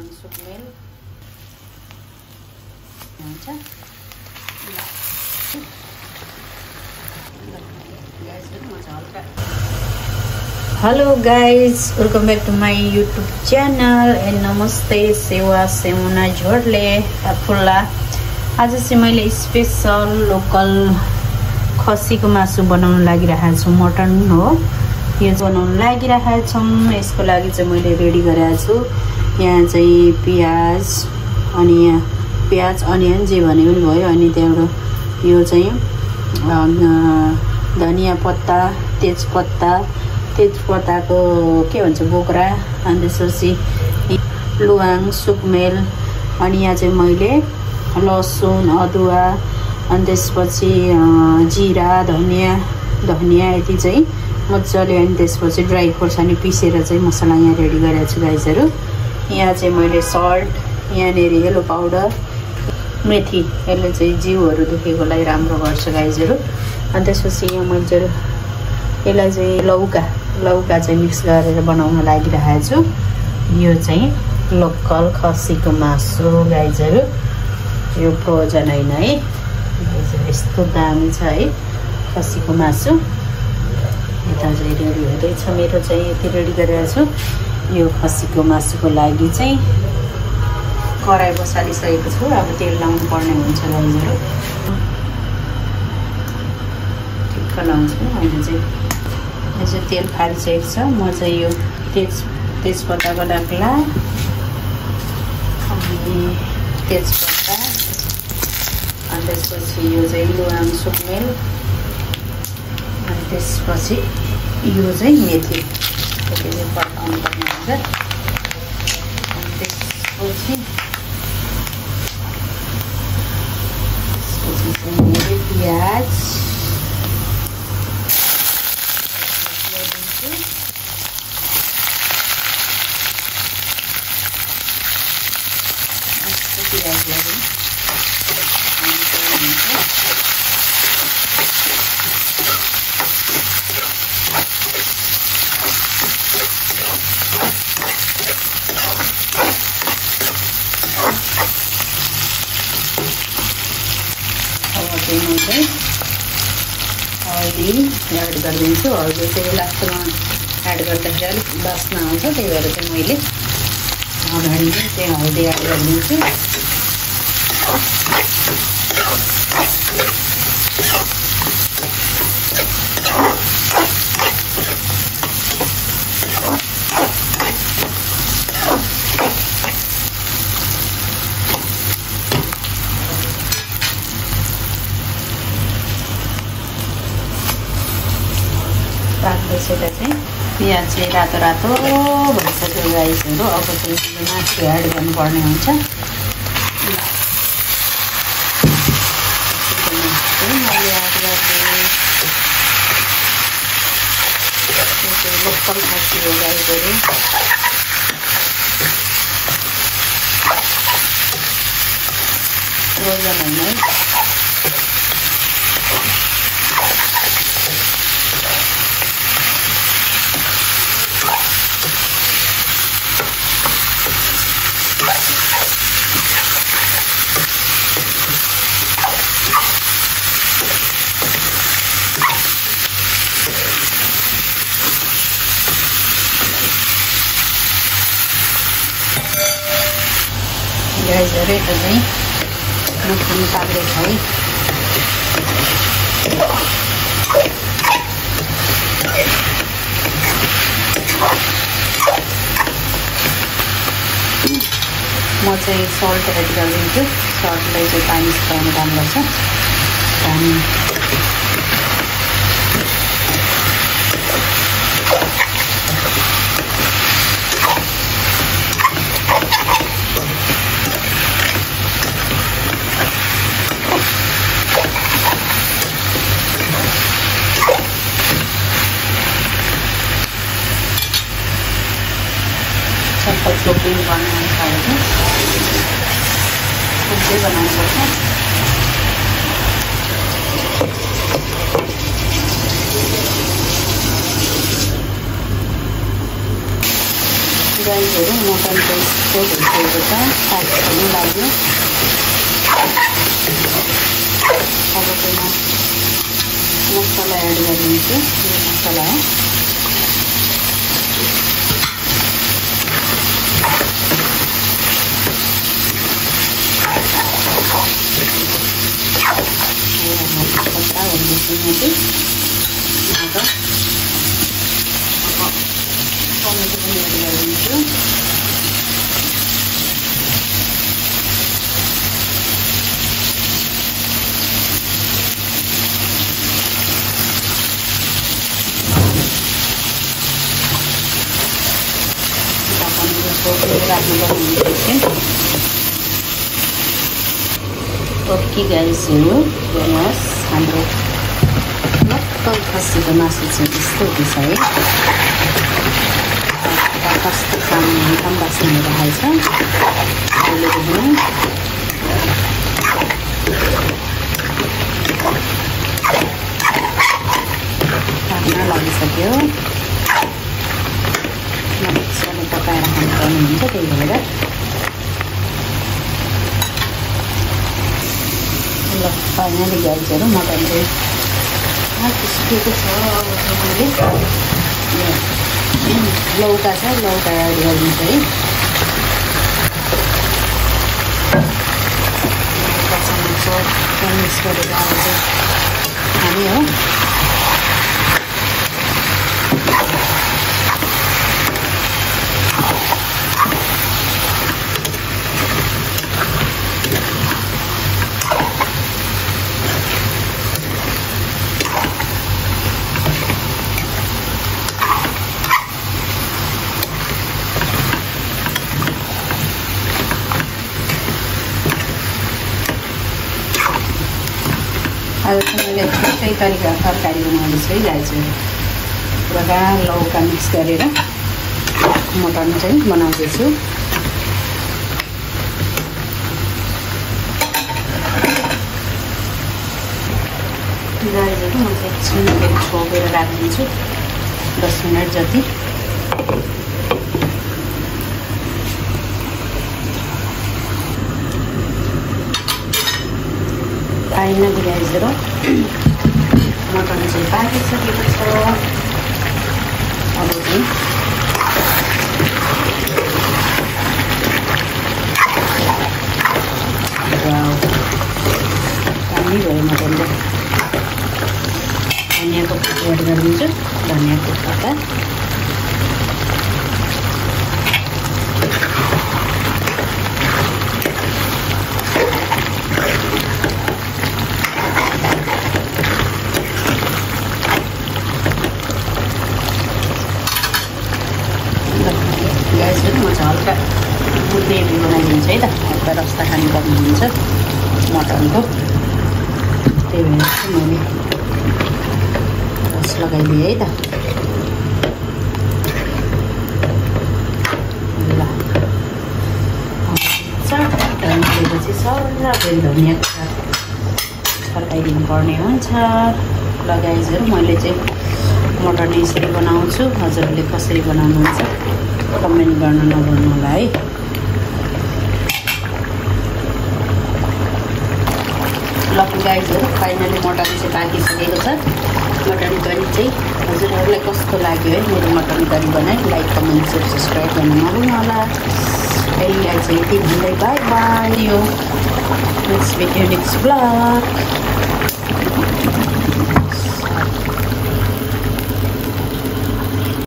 सुकमेल हुन्छ hello guys welcome back to my YouTube channel and नमस्ते सेवा सेमुना झोडले फुल्ला आज चाहिँ मैले स्पेसल लोकल खसीको मासु बनाउनु लागिरहेको छु मटन हो। यो बनाउनु लागिरहेको छौँ यसको लागि चाहिँ मैले रेडी गरेको छु। यहाँ चाहिँ प्याज अनि यहाँ प्याज अनियन जे भने पनि भयो अनि त्यहाँबाट यो चाहिँ धनियाँ पत्ता तेजपत्ता तेजपत्ताको के भन्छ बोक्रा अनि त्यसपछि लुवाङ सुकमेल अनि यहाँ चाहिँ मैले लसुन अदुवा अनि त्यसपछि जिरा धनियाँ धनियाँ यति चाहिँ मजाले अनि त्यसपछि ड्राई खोर्सानी पिसेर चाहिँ मसला यहाँ रेडी गरेको छु गाइजहरू यहाँ चाहिँ मैले सल्ट यहाँनिर येलो पाउडर मेथी यसले चाहिँ जिउहरू दुखेकोलाई राम्रो गर्छ गाइजहरू। अनि त्यसपछि यहाँ मैले यसलाई चाहिँ लौका लौका चाहिँ मिक्स गरेर बनाउन लागिरहेको छु। यो चाहिँ लोकल खसीको मासु गाइजहरू। यो फ्रोजन होइन है। यस्तो दामी छ है खसीको मासु। यता चाहिँ रेडी हुँदैछ मेरो चाहिँ यति रेडी गरेर छु। यो खसीको मासुको लागि चाहिँ कराई बसालिसकेको छु। अब तेल लाउनु पर्ने हुन्छ गाइजहरू ठिक्क लाउँछु। अहिले चाहिँ यो तेल फालिसकेको छ। म चाहिँ यो तेज तेजपत्ताको डाक्ला अनि तेजपत्ता अनि त्यसपछि यो चाहिँ लुवाङ सुकमेल अनि त्यसपछि यो चाहिँ मेथी। त्यसरी पड्काउनु पर्ने हुन्छ अनि त्यसपछि त्यसपछि चाहिँ प्याज चाहिँ एड चाहिँ हर्दी एड गरिदिन्छु में एड गर्दाखेरि अलिक बास्ना आउँछ त्यही भएर चाहिँ मैले हर्दी एड गरिदिन्छु पाक्दैछ यता चाहिँ प्याज चाहिँ रातो रातो भइसक्यो राइसहरू अब चाहिँ मासु एड गर्नुपर्ने हुन्छ मैले एड गर्ने लोकल खसी हो गाइजहरू यता चाहिँ मुखुन पाक्दैछ है म चाहिँ सल्ट एड गरिदिन्छु। सल्टलाई चाहिँ पानी सुकाउनु काम गर्छ पानी सबको चोपिङ गर्नु मन छ भने चाहिँ बनाउनु पर्छ गाईहरू मटन पेस्टको भइसकेको छ साग पनि लाग्यो अब त्यसमा मसला एड गरिदिन्छु यो मसला हो पत्ता भन्दैछु म चाहिँ अब टमेटो पनि एड गरिदिन्छु ढकनले छोपेर राख्नुपर्ने हुन्छ ओके गाइसहरू हेर्नुहोस् हाम्रो मक्कल खसीको मासु चाहिँ त्यस्तो हुँदैछ है कस्तो खानु पनि पाक्न लागिसक्यो पकाएर खानुपर्ने हुन्छ त्यही भएर ल फाइनली गाइजहरू मटन चाहिँ पिस्किएको छ अब यो लौका छ? लौका एड गरिदिन्छु है गरेर चाहिँ खाने हो आज मैले छुट्टै तरिका तरकारी बनाउँदैछु है गाईहरू पुरा लौका मिक्स गरेर मटन चाहिँ बनाउँदैछु। गाईहरू म चाहिँ एकछिन छोपेर राखिदिन्छु दस मिनट जति। फाइनली गाइजहरू मटन चाहिँ पाकिसकेको छ अब चाहिँ पानी भयो मटनले धनियाँको पत्ता एड गरिदिन्छु धनियाँको पत्ता ग्यासहरू म चाहिँ हल्का ग्रेभी बनाइदिन्छु है त हल्का रस्ता खानुपर्ने हुन्छ मटनको त्यही भएर चाहिँ मैले रस लगाइदिएँ है त ल धनियापछि सर्र फेरि धनियाँ फर्काइदिनु पर्ने हुन्छ लगाइजहरू मैले चाहिँ मटन यसरी बनाउँछु हजुरहरूले कसरी बनाउनुहुन्छ कमेन्ट गर्न नभन्नु होला है लकी गाइजहरू फाइनली मटन चाहिँ पाकिसकेको छ। मटन करी चाहिँ हजुरहरूलाई कस्तो लाग्यो है मेरो मटन करी बनाएँ लाइक कमेन्ट सेयर सब्सक्राइब गर्नु नभन्नु होला अहिले चाहिँ यति भन्दै बाई बाई यो। Next video next blog